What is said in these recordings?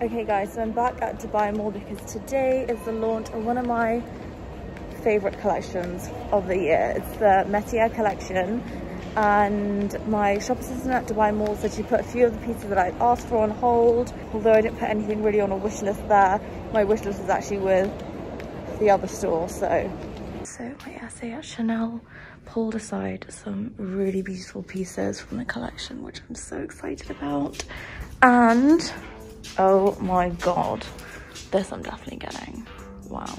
Okay guys, so I'm back at Dubai Mall because today is the launch of one of my favorite collections of the year. It's the Metier collection and my shop assistant at Dubai Mall said she put a few of the pieces that I'd asked for on hold. Although I didn't put anything really on a wish list there, my wish list is actually with the other store, so. So my essay at Chanel pulled aside some really beautiful pieces from the collection, which I'm so excited about. And Oh my god. This I'm definitely getting. Wow.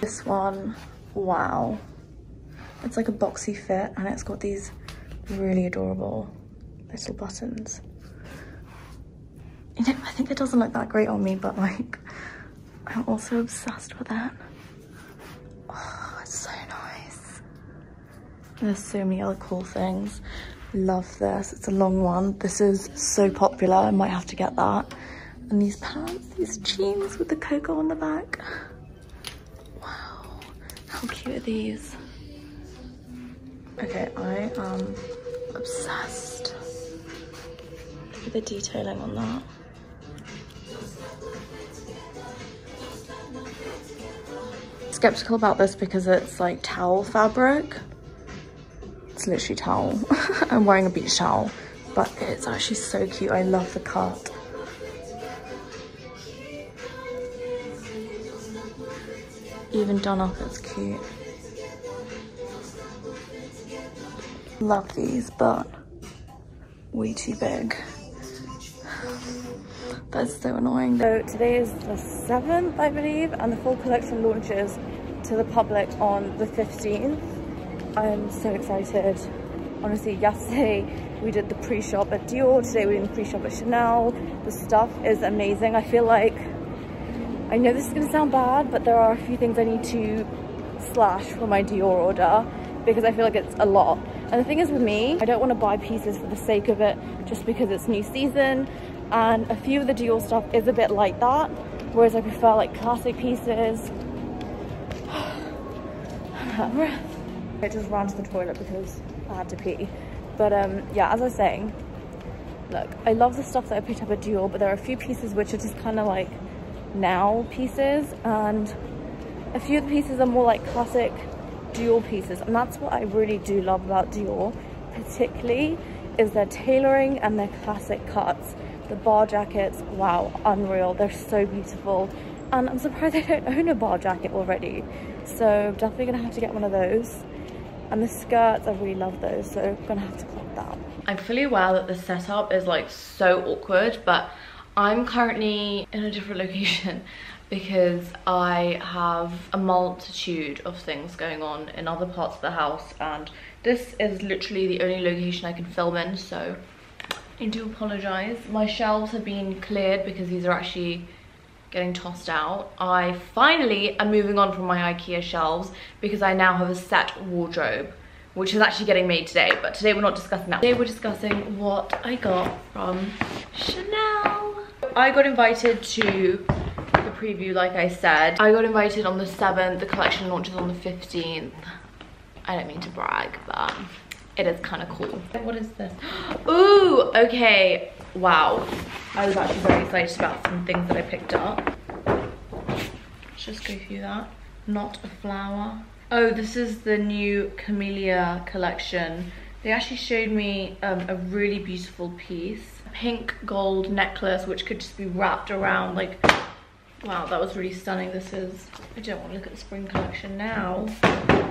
This one, wow. It's like a boxy fit and it's got these really adorable little buttons. You know, I think it doesn't look that great on me, but like, I'm also obsessed with it. Oh, it's so nice. There's so many other cool things. Love this. It's a long one. This is so popular. I might have to get that. And these pants, these jeans with the Coco on the back. Wow. How cute are these? Okay, I am obsessed. Look at the detailing on that. Skeptical about this because it's like towel fabric it's literally towel. I'm wearing a beach towel, but it's actually so cute. I love the cut. Even done up, it's cute. Love these, but way too big. That's so annoying. So today is the 7th, I believe, and the full collection launches to the public on the 15th. I'm so excited. Honestly, yesterday we did the pre-shop at Dior, today we're doing the pre-shop at Chanel. The stuff is amazing. I feel like, I know this is gonna sound bad, but there are a few things I need to slash for my Dior order because I feel like it's a lot. And the thing is with me, I don't wanna buy pieces for the sake of it just because it's new season. And a few of the Dior stuff is a bit like that, whereas I prefer like classic pieces. I just ran to the toilet because I had to pee. But um, yeah, as I was saying, look, I love the stuff that I picked up at Dior, but there are a few pieces which are just kind of like now pieces, and a few of the pieces are more like classic Dior pieces, and that's what I really do love about Dior, particularly is their tailoring and their classic cuts. The bar jackets, wow, unreal. They're so beautiful. And I'm surprised I don't own a bar jacket already. So definitely gonna have to get one of those. And the skirts, I really love those, so I'm gonna have to clock that. I'm fully aware that the setup is like so awkward, but I'm currently in a different location because I have a multitude of things going on in other parts of the house and this is literally the only location I can film in so I do apologize. My shelves have been cleared because these are actually getting tossed out. I finally am moving on from my Ikea shelves because I now have a set wardrobe which is actually getting made today, but today we're not discussing that. Today we're discussing what I got from Chanel. I got invited to the preview, like I said. I got invited on the 7th, the collection launches on the 15th. I don't mean to brag, but it is kind of cool. What is this? Ooh, okay, wow. I was actually very excited about some things that I picked up. Let's just go through that. Not a flower. Oh, this is the new Camellia collection. They actually showed me um, a really beautiful piece. Pink gold necklace, which could just be wrapped around like, wow, that was really stunning. This is, I don't want to look at the spring collection now.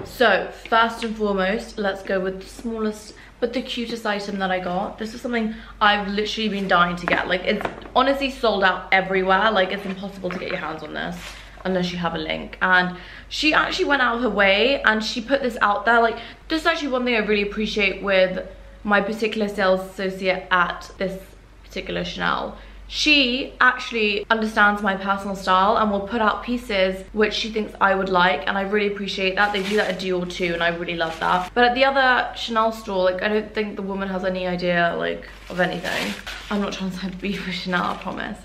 So first and foremost, let's go with the smallest but the cutest item that I got. This is something I've literally been dying to get. Like it's honestly sold out everywhere. Like it's impossible to get your hands on this unless you have a link and she actually went out of her way and she put this out there like this is actually one thing i really appreciate with my particular sales associate at this particular chanel she actually understands my personal style and will put out pieces which she thinks I would like and I really appreciate that. They do that at Dior too and I really love that. But at the other Chanel store, like I don't think the woman has any idea like of anything. I'm not trying to beef with Chanel, I promise.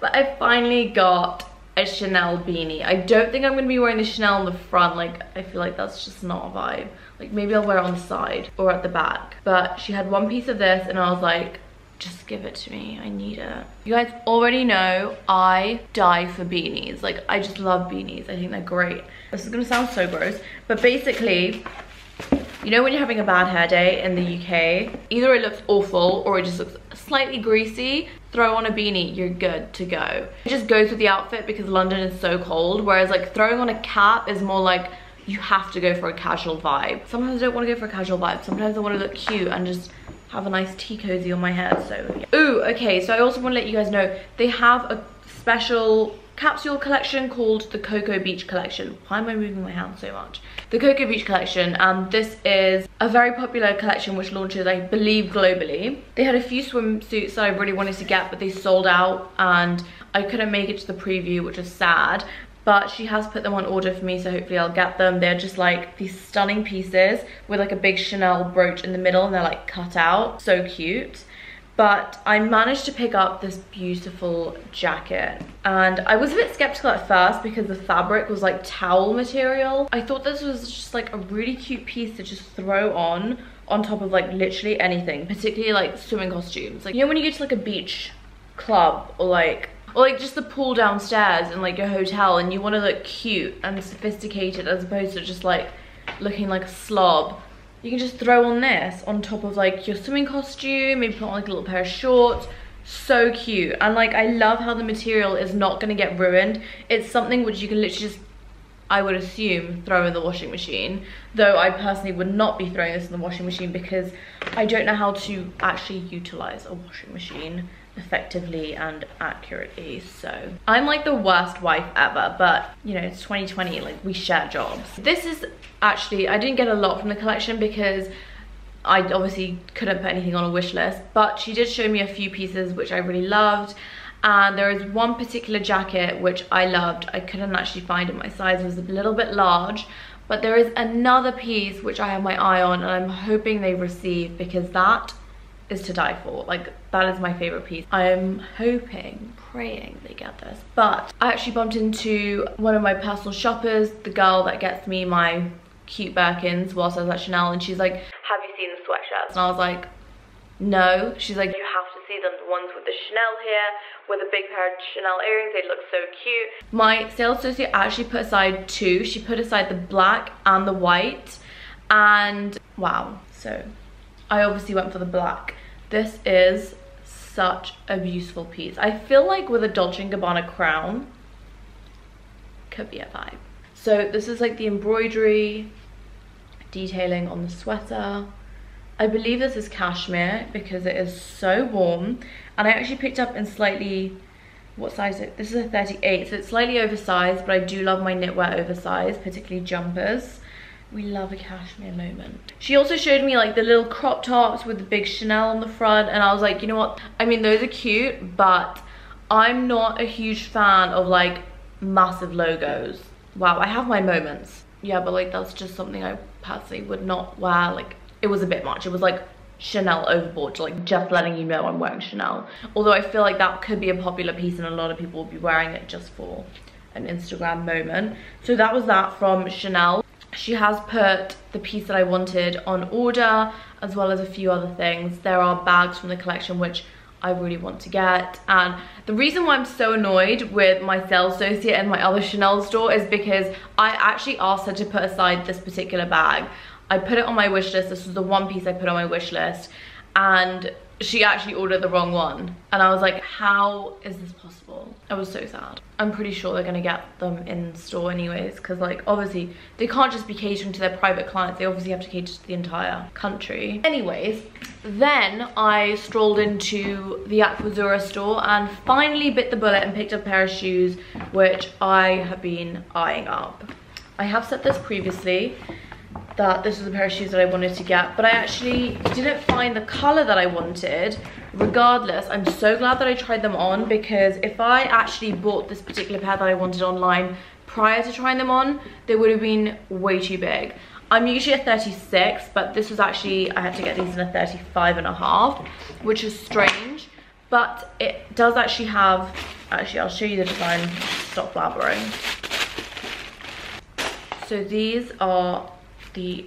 But I finally got a Chanel beanie. I don't think I'm going to be wearing the Chanel on the front. Like, I feel like that's just not a vibe. Like, maybe I'll wear it on the side or at the back. But she had one piece of this and I was like, just give it to me. I need it. You guys already know I die for beanies. Like, I just love beanies. I think they're great. This is gonna sound so gross, but basically, you know when you're having a bad hair day in the UK, either it looks awful or it just looks slightly greasy, throw on a beanie, you're good to go. It just goes with the outfit because London is so cold, whereas like throwing on a cap is more like you have to go for a casual vibe. Sometimes I don't want to go for a casual vibe. Sometimes I want to look cute and just have a nice tea cozy on my head. So, yeah. ooh, okay. So I also want to let you guys know they have a special capsule collection called the Coco Beach collection. Why am I moving my hand so much? The Coco Beach collection and this is a very popular collection which launches I believe globally. They had a few swimsuits that I really wanted to get but they sold out and I couldn't make it to the preview which is sad but she has put them on order for me so hopefully I'll get them. They're just like these stunning pieces with like a big Chanel brooch in the middle and they're like cut out. So cute. But I managed to pick up this beautiful jacket and I was a bit skeptical at first because the fabric was like towel material. I thought this was just like a really cute piece to just throw on on top of like literally anything, particularly like swimming costumes. Like, you know when you go to like a beach club or like or like just the pool downstairs in like your hotel and you want to look cute and sophisticated as opposed to just like looking like a slob. You can just throw on this on top of like your swimming costume maybe put on like a little pair of shorts. So cute. And like i love how the material is not going to get ruined. It's something which you can literally just I would assume throw in the washing machine. Though I personally would not be throwing this in the washing machine because I don't know how to actually utilize a washing machine effectively and accurately so. I'm like the worst wife ever but you know it's 2020 like we share jobs. This is actually i didn't get a lot from the collection because i obviously couldn't put anything on a wish list but she did show me a few pieces which i really loved and there is one particular jacket which i loved. I couldn't actually find it. My size was a little bit large but there is another piece which i have my eye on and i'm hoping they receive because that is to die for. Like, that is my favorite piece. I'm hoping, praying they get this. But I actually bumped into one of my personal shoppers, the girl that gets me my cute Birkins whilst I was at Chanel, and she's like, have you seen the sweatshirts? And I was like, no. She's like, you have to see them, the ones with the Chanel here, with a big pair of Chanel earrings, they look so cute. My sales associate actually put aside two. She put aside the black and the white, and wow, so I obviously went for the black. This is such a beautiful piece. I feel like with a Dolce & Gabbana crown, could be a vibe. So this is like the embroidery detailing on the sweater. I believe this is cashmere because it is so warm. And I actually picked up in slightly, what size? This is a 38, so it's slightly oversized, but I do love my knitwear oversized, particularly jumpers. We love a cashmere moment. She also showed me like the little crop tops with the big Chanel on the front and I was like, you know what? I mean, those are cute, but I'm not a huge fan of like massive logos. Wow, I have my moments. Yeah, but like that's just something I personally would not wear. Like it was a bit much. It was like Chanel overboard, like just letting you know I'm wearing Chanel. Although I feel like that could be a popular piece and a lot of people will be wearing it just for an Instagram moment. So that was that from Chanel she has put the piece that I wanted on order as well as a few other things. There are bags from the collection which I really want to get. And the reason why I'm so annoyed with my sales associate and my other Chanel store is because I actually asked her to put aside this particular bag. I put it on my wish list, this was the one piece I put on my wish list. And she actually ordered the wrong one. And I was like how is this possible? I was so sad I'm pretty sure they're gonna get them in store anyways because like obviously they can't just be catering to their private clients they obviously have to cater to the entire country. Anyways then I strolled into the Aquazzura store and finally bit the bullet and picked up a pair of shoes which I have been eyeing up. I have said this previously that this was a pair of shoes that I wanted to get, but I actually didn't find the color that I wanted. Regardless, I'm so glad that I tried them on because if I actually bought this particular pair that I wanted online prior to trying them on, they would have been way too big. I'm usually a 36, but this was actually, I had to get these in a 35 and a half, which is strange, but it does actually have, actually I'll show you the design, stop blabbering. So these are the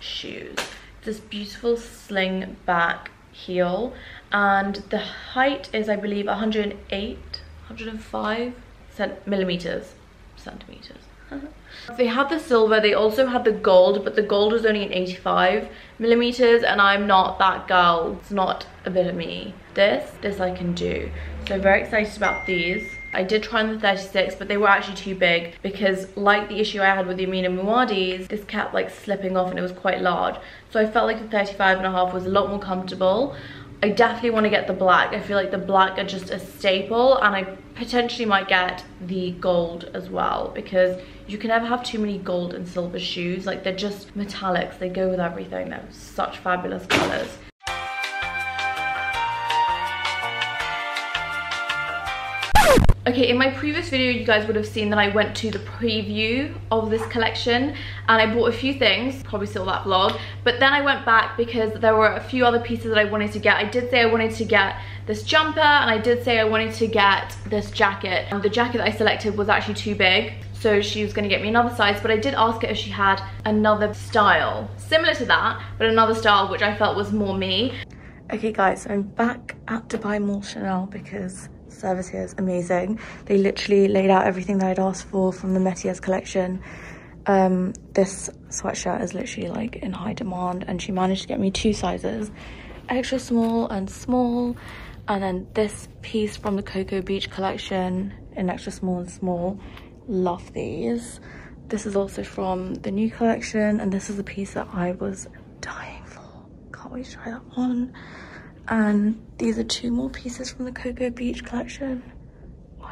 shoes. This beautiful sling back heel and the height is I believe 108, 105 cent millimeters, centimeters. they had the silver, they also had the gold, but the gold was only in 85 millimeters and I'm not that girl. It's not a bit of me. This, this I can do. So very excited about these. I did try on the 36, but they were actually too big because like the issue I had with the Amina Muaddi's, this kept like slipping off and it was quite large. So I felt like the 35 and a half was a lot more comfortable. I definitely want to get the black. I feel like the black are just a staple and I potentially might get the gold as well because you can never have too many gold and silver shoes. Like they're just metallics. They go with everything. They're such fabulous colors. Okay, in my previous video, you guys would have seen that I went to the preview of this collection and I bought a few things, probably still that vlog, but then I went back because there were a few other pieces that I wanted to get. I did say I wanted to get this jumper and I did say I wanted to get this jacket. And the jacket that I selected was actually too big, so she was gonna get me another size, but I did ask her if she had another style, similar to that, but another style which I felt was more me. Okay guys, I'm back at Dubai Mall Chanel because service here is amazing. They literally laid out everything that I'd asked for from the Metiers collection. Um, this sweatshirt is literally like in high demand and she managed to get me two sizes, extra small and small. And then this piece from the Coco Beach collection in extra small and small. Love these. This is also from the new collection and this is the piece that I was dying for. Can't wait to try that on. And these are two more pieces from the Coco Beach collection. Wow.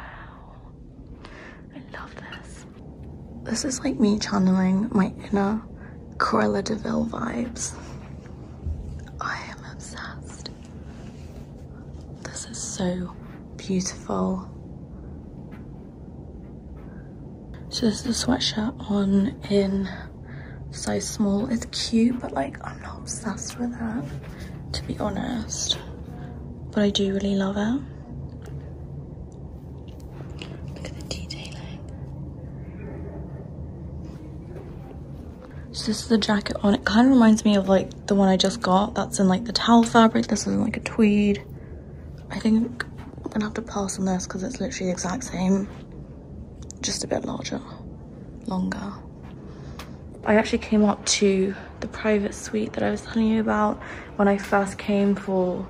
I love this. This is like me channeling my inner Cruella de Vil vibes. I am obsessed. This is so beautiful. So this is a sweatshirt on in size small. It's cute, but like I'm not obsessed with that to be honest. But I do really love it. Look at the detailing. So this is the jacket on. It kind of reminds me of like the one I just got. That's in like the towel fabric. This is in like a tweed. I think I'm gonna have to pass on this because it's literally the exact same. Just a bit larger, longer. I actually came up to the private suite that I was telling you about when I first came for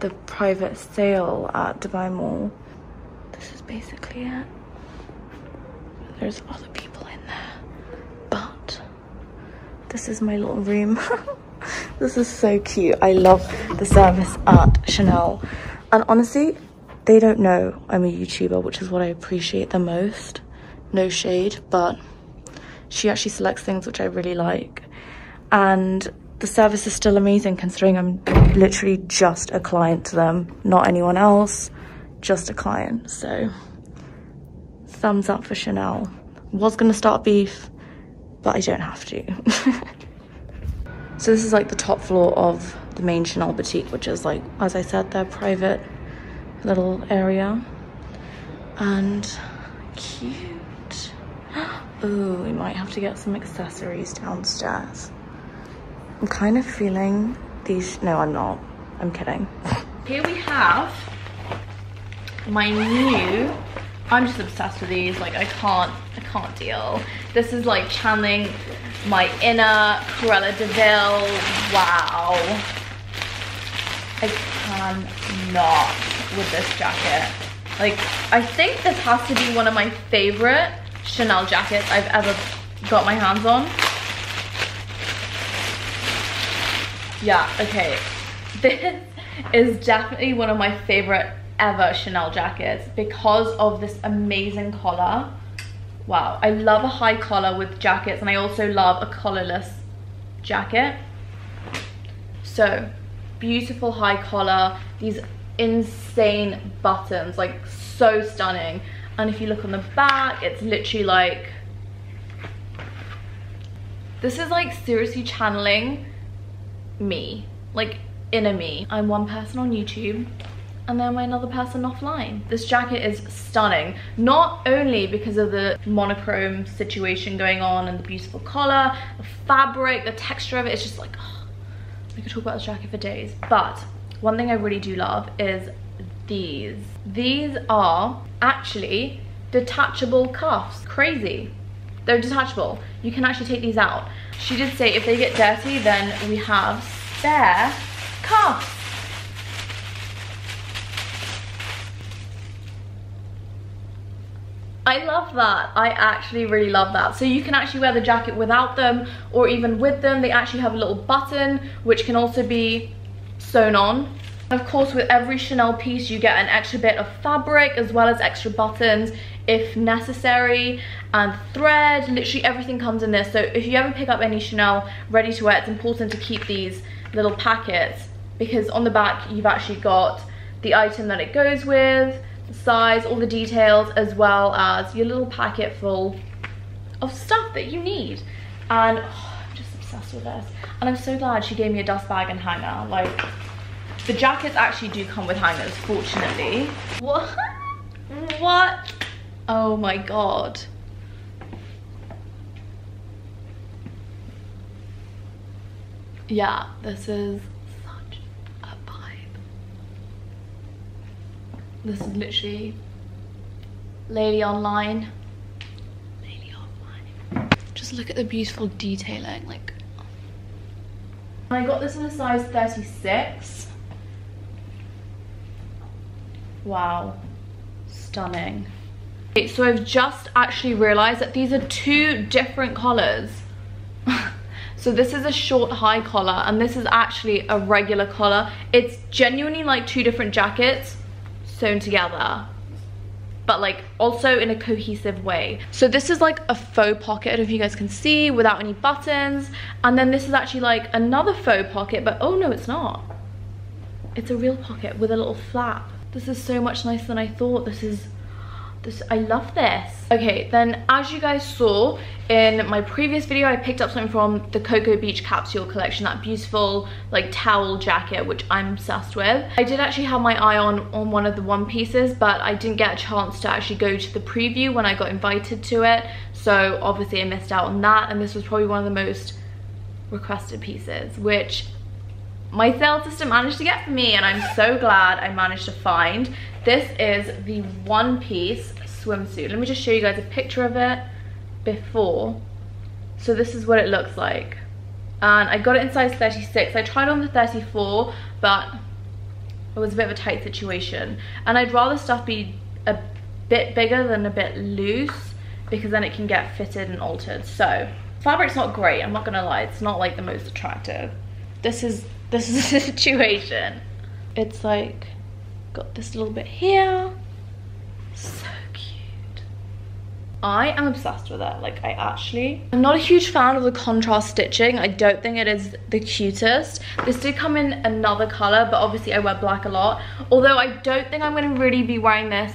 the private sale at Dubai Mall. This is basically it. There's other people in there, but this is my little room. this is so cute. I love the service at Chanel. And honestly, they don't know I'm a YouTuber, which is what I appreciate the most. No shade, but she actually selects things which I really like. And the service is still amazing considering I'm literally just a client to them, not anyone else, just a client. So thumbs up for Chanel. Was gonna start beef, but I don't have to. so this is like the top floor of the main Chanel boutique, which is like, as I said, their private little area. And cute. Ooh, we might have to get some accessories downstairs. I'm kind of feeling these, no I'm not, I'm kidding. Here we have my new, I'm just obsessed with these, like I can't, I can't deal. This is like channeling my inner Cruella de wow. I cannot with this jacket. Like, I think this has to be one of my favorite Chanel jackets I've ever got my hands on. Yeah, okay. This is definitely one of my favorite ever Chanel jackets because of this amazing collar. Wow, I love a high collar with jackets and I also love a collarless jacket. So, beautiful high collar, these insane buttons, like so stunning and if you look on the back it's literally like this is like seriously channeling me like inner me. I'm one person on youtube and then I'm another person offline. This jacket is stunning, not only because of the monochrome situation going on and the beautiful collar, the fabric, the texture of it, it's just like, oh, we could talk about this jacket for days, but one thing I really do love is these. These are actually detachable cuffs. Crazy. They're detachable. You can actually take these out. She did say if they get dirty, then we have spare cuffs. I love that. I actually really love that. So you can actually wear the jacket without them or even with them. They actually have a little button which can also be sewn on. Of course, with every Chanel piece, you get an extra bit of fabric as well as extra buttons if necessary. And thread literally everything comes in this so if you ever pick up any chanel ready to wear it's important to keep these little packets because on the back you've actually got the item that it goes with the size all the details as well as your little packet full of stuff that you need. And oh, i'm just obsessed with this. And i'm so glad she gave me a dust bag and hanger like the jackets actually do come with hangers fortunately what what Oh my god. Yeah, this is such a vibe. This is literally Lady Online. Lady Online. Just look at the beautiful detailing, like. I got this in a size 36. Wow, stunning. Okay, so I've just actually realized that these are two different collars. so this is a short high collar and this is actually a regular collar. It's genuinely like two different jackets sewn together but like also in a cohesive way. So this is like a faux pocket, I don't know if you guys can see, without any buttons. And then this is actually like another faux pocket, but oh no, it's not. It's a real pocket with a little flap. This is so much nicer than I thought. This is this i love this. Okay then as you guys saw in my previous video i picked up something from the Coco Beach capsule collection that beautiful like towel jacket which i'm obsessed with. I did actually have my eye on on one of the one pieces but i didn't get a chance to actually go to the preview when i got invited to it. So obviously i missed out on that and this was probably one of the most requested pieces which my sales system managed to get for me and I'm so glad I managed to find. This is the one piece swimsuit. Let me just show you guys a picture of it before. So this is what it looks like. And I got it in size 36. I tried on the 34, but it was a bit of a tight situation. And I'd rather stuff be a bit bigger than a bit loose because then it can get fitted and altered. So fabric's not great, I'm not gonna lie. It's not like the most attractive. This is, this is the situation. It's like, got this little bit here. So cute. I am obsessed with it. Like I actually, I'm not a huge fan of the contrast stitching. I don't think it is the cutest. This did come in another color, but obviously I wear black a lot. Although I don't think I'm gonna really be wearing this.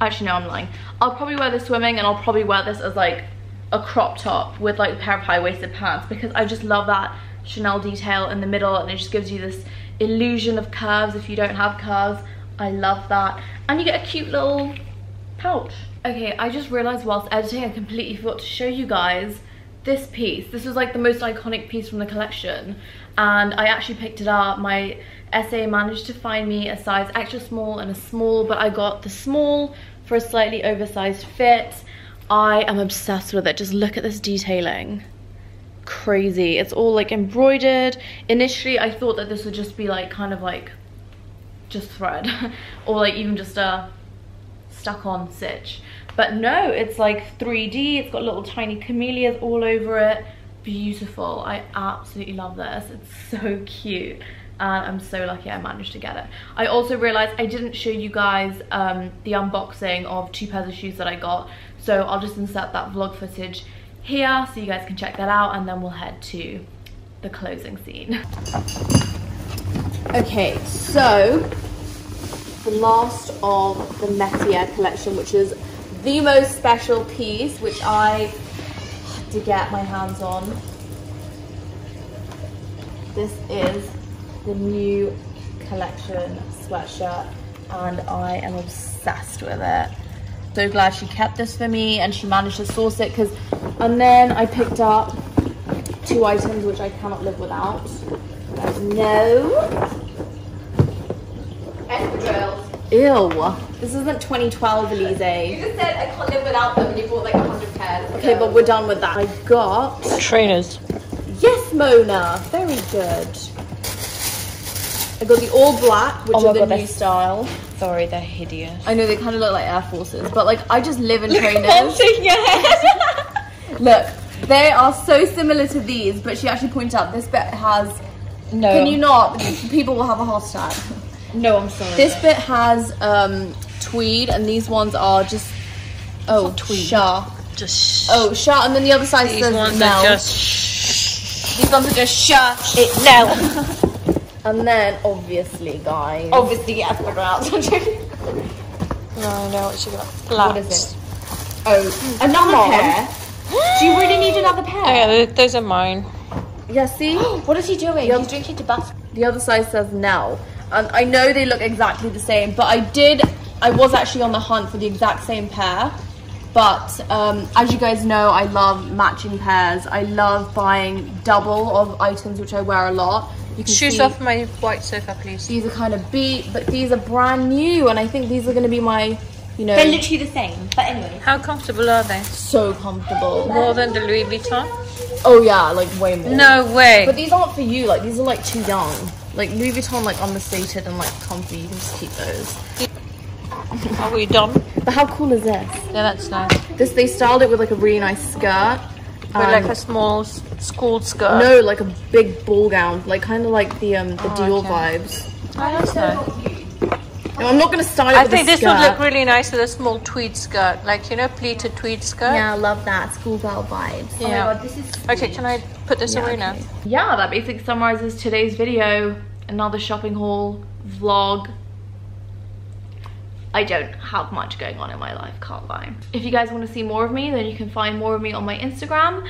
Actually, no, I'm lying. I'll probably wear this swimming and I'll probably wear this as like a crop top with like a pair of high-waisted pants because I just love that Chanel detail in the middle and it just gives you this illusion of curves if you don't have curves. I love that. And you get a cute little pouch. Okay, I just realized whilst editing, I completely forgot to show you guys this piece. This was like the most iconic piece from the collection. And I actually picked it up. My SA managed to find me a size extra small and a small, but I got the small for a slightly oversized fit. I am obsessed with it. Just look at this detailing. Crazy. It's all like embroidered. Initially, I thought that this would just be like kind of like just thread or like even just a stuck on stitch. But no it's like 3d it's got little tiny camellias all over it. Beautiful. I absolutely love this. It's so cute. And I'm so lucky I managed to get it. I also realized I didn't show you guys um, the unboxing of two pairs of shoes that I got, so I'll just insert that vlog footage here so you guys can check that out and then we'll head to the closing scene. Okay, so the last of the Metier collection, which is the most special piece, which I had to get my hands on. This is the new collection sweatshirt and I am obsessed with it. So glad she kept this for me and she managed to source it because, and then I picked up two items which I cannot live without. No, drills. Ew. This isn't 2012, Elise. You just said I can't live without them and you bought like a hundred pairs. Okay, but we're done with that. I got... Trainers. Yes, Mona. Very good. I got the all black, which Oh are the God, new style. Sorry, they're hideous. I know they kind of look like Air Forces, but like I just live in trainers. Look, they are so similar to these, but she actually pointed out this bit has. No. Can you not? People will have a heart attack. No, I'm sorry. This bit has um, tweed, and these ones are just. Oh, tweed. Cha. Just Oh, Cha, and then the other side these says ones are just These ones are just Cha. it no. And then, obviously, guys. Obviously, yes, but out. no, no, what she got? What is it? oh, another on. pair. Do you really need another pair? Oh, yeah, th- those are mine. Yeah, see? What is he doing? Yep. He's drinking Tabasco. The other side says Nell. And I know they look exactly the same, but I did, I was actually on the hunt for the exact same pair. But um, as you guys know, I love matching pairs. I love buying double of items, which I wear a lot. You can Shoes see off my white sofa, please. These are kind of beat, but these are brand new, and I think these are going to be my, you know, They're literally the same. But anyway. How comfortable are they? so comfortable. More than the Louis Vuitton? Oh yeah, like way more. No way. But these aren't for you. Like these are like too young. Like Louis Vuitton, like understated and like comfy. You can just keep those. Are we done? But how cool is this? Yeah, that's nice. This they styled it with like a really nice skirt. With like Um, a small school skirt. no, like a big ball gown, like kind of like the um the Dior okay. vibes. Oh, that's nice. No, I'm not gonna style it I with think a this would look really nice with a small tweed skirt, like you know, pleated tweed skirt. Yeah, I love that schoolgirl vibes. Oh my Yeah. god, this is. Okay, can I put this away now? Yeah, that basically summarizes today's video. Another shopping haul vlog. I don't have much going on in my life, can't lie. If you guys want to see more of me, then you can find more of me on my Instagram.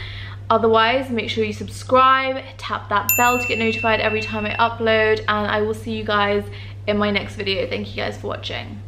Otherwise, make sure you subscribe, tap that bell to get notified every time I upload, and I will see you guys in my next video. Thank you guys for watching.